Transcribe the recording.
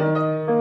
Música